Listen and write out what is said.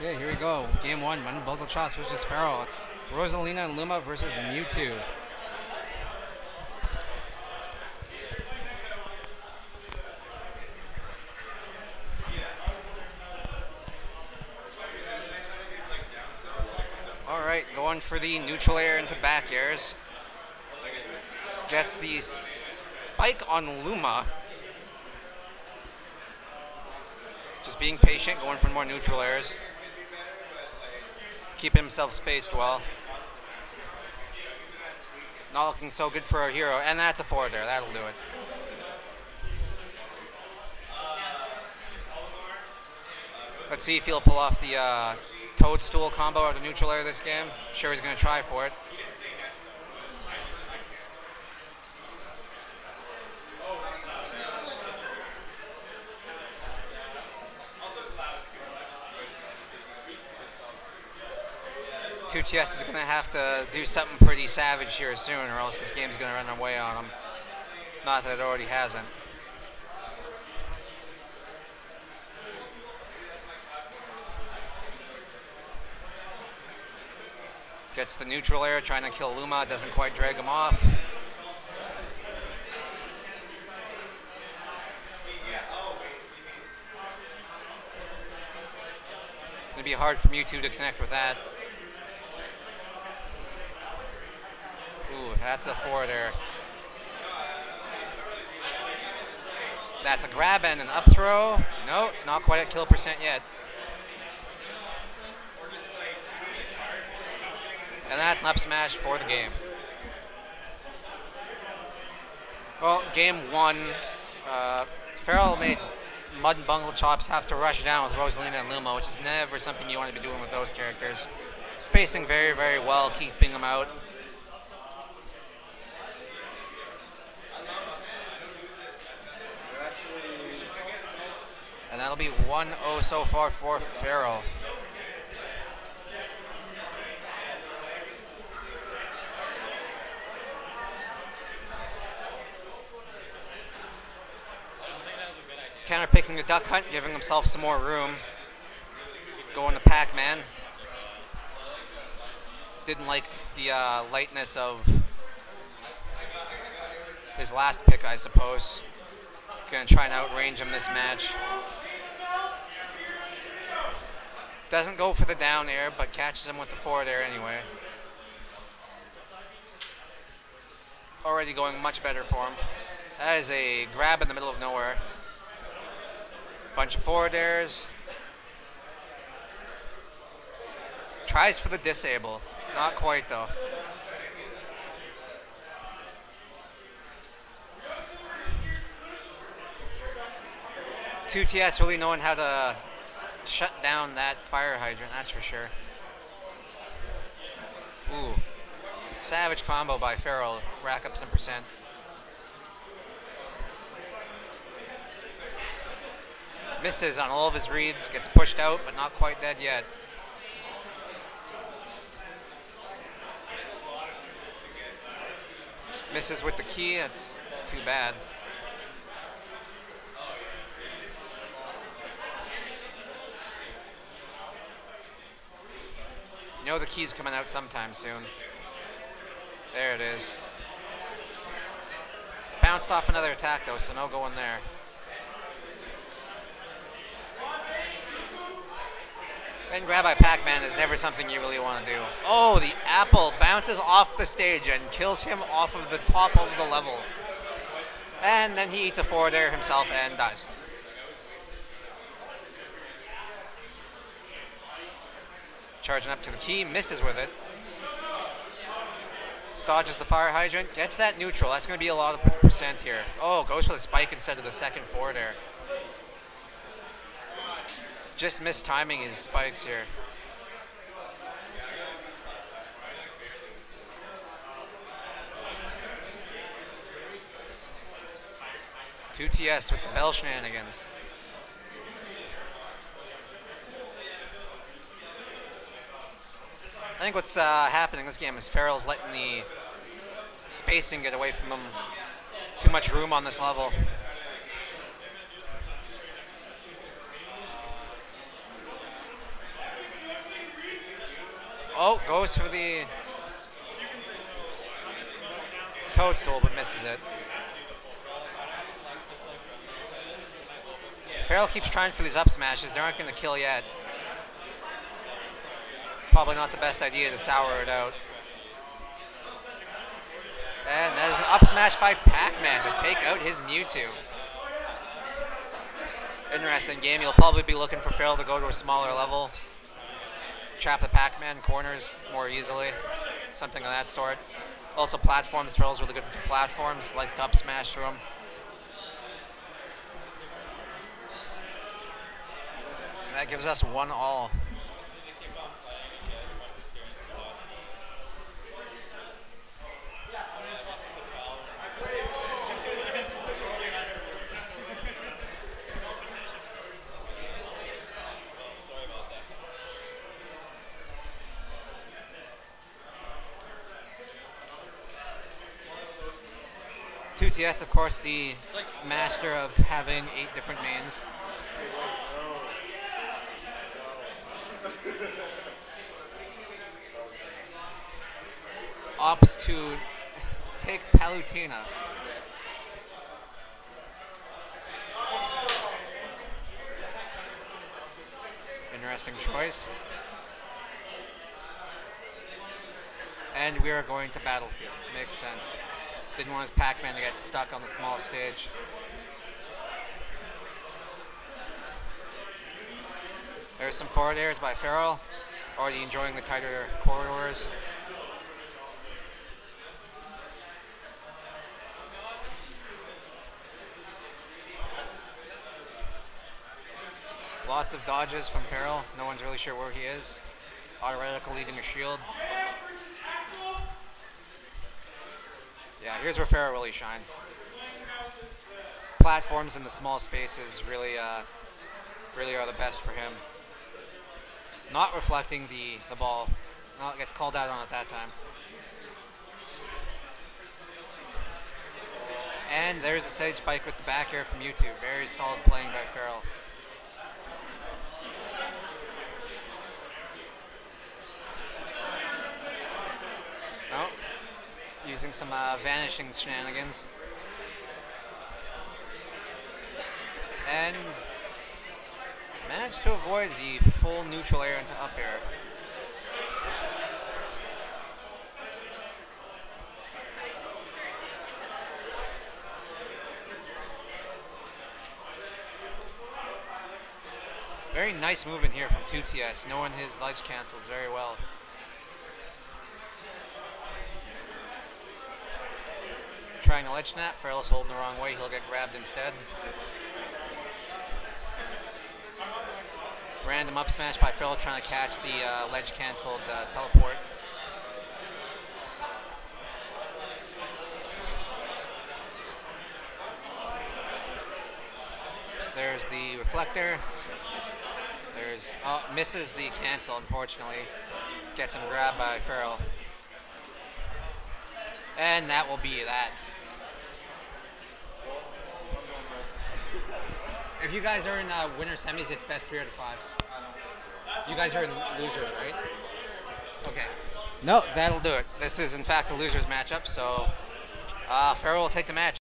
Okay, here we go. Game one, Mud Bungle Chops versus Feral. It's Rosalina and Luma versus Mewtwo. All right, going for the neutral air into back airs. Gets the spike on Luma. Just being patient, going for more neutral airs. Keep himself spaced well. Not looking so good for a hero, and that's a forward there. That'll do it. Let's see if he'll pull off the uh, toadstool combo out of neutral air this game. I'm sure he's going to try for it. Two TS is going to have to do something pretty savage here soon, or else this game's going to run away on him. Not that it already hasn't. Gets the neutral air, trying to kill Luma, doesn't quite drag him off. Gonna be hard for Mewtwo to connect with that. Ooh, that's a air. That's a grab and an up throw. No, not quite at kill percent yet. And that's an up smash for the game. Well, game one, uh, Feral made Mud and Bungle Chops have to rush down with Rosalina and Luma, which is never something you want to be doing with those characters. Spacing very, very well, keeping them out. That'll be 1-0 so far for Feral. Counter picking the duck hunt, giving himself some more room. Going to Pac-Man. Didn't like the uh, lightness of his last pick, I suppose. Gonna try and outrange him this match. Doesn't go for the down air, but catches him with the forward air anyway. Already going much better for him. That is a grab in the middle of nowhere. Bunch of forward airs. Tries for the disable. Not quite though. Two TS really knowing how to shut down that fire hydrant, that's for sure. Ooh. Savage combo by Feral. Rack up some percent. Misses on all of his reads, gets pushed out, but not quite dead yet. Misses with the key, that's too bad. Know the key's coming out sometime soon. There it is. Bounced off another attack though, so no going there. And grab by Pac-Man is never something you really want to do. Oh, the apple bounces off the stage and kills him off of the top of the level. And then he eats a forward air himself and dies. Charging up to the key, misses with it. Dodges the fire hydrant, gets that neutral. That's going to be a lot of percent here. Oh, goes for the spike instead of the second forward air. Just missed timing his spikes here. Two TS with the bell shenanigans. I think what's uh, happening in this game is Feral's letting the spacing get away from him. Too much room on this level. Oh, goes for the toadstool, but misses it. Feral keeps trying for these up smashes. They aren't going to kill yet. Probably not the best idea to sour it out. And that is an up smash by Pac-Man to take out his Mewtwo. Interesting game. You'll probably be looking for Feral to go to a smaller level. Trap the Pac-Man corners more easily. Something of that sort. Also platforms. Feral's really good platforms. Likes to up smash through them. That gives us one all. Two TS, of course, the master of having eight different mains. opts to take Palutena. Interesting choice. And we are going to Battlefield. Makes sense. Didn't want his Pac-Man to get stuck on the small stage. There's some forward airs by Feral. Already enjoying the tighter corridors. Lots of dodges from Feral. No one's really sure where he is. Autoreticle leading a shield. Yeah, here's where Feral really shines. Platforms in the small spaces really, uh, really are the best for him. Not reflecting the, the ball. It gets called out on at that time. And there's a stage spike with the back air from Mewtwo. Very solid playing by Feral. Using some uh, vanishing shenanigans. And managed to avoid the full neutral air into up air. Very nice movement here from 2TS, knowing his ledge cancels very well. Trying to ledge snap. Feral's holding the wrong way. He'll get grabbed instead. Random up smash by Feral trying to catch the uh, ledge canceled uh, teleport. There's the reflector. There's, oh, misses the cancel, unfortunately. Gets him grabbed by Farrell. And that will be that. If you guys are in uh, winner semis, it's best three out of five. You guys are in losers, right? Okay. No, that'll do it. This is, in fact, a losers matchup, so uh, Feral will take the match.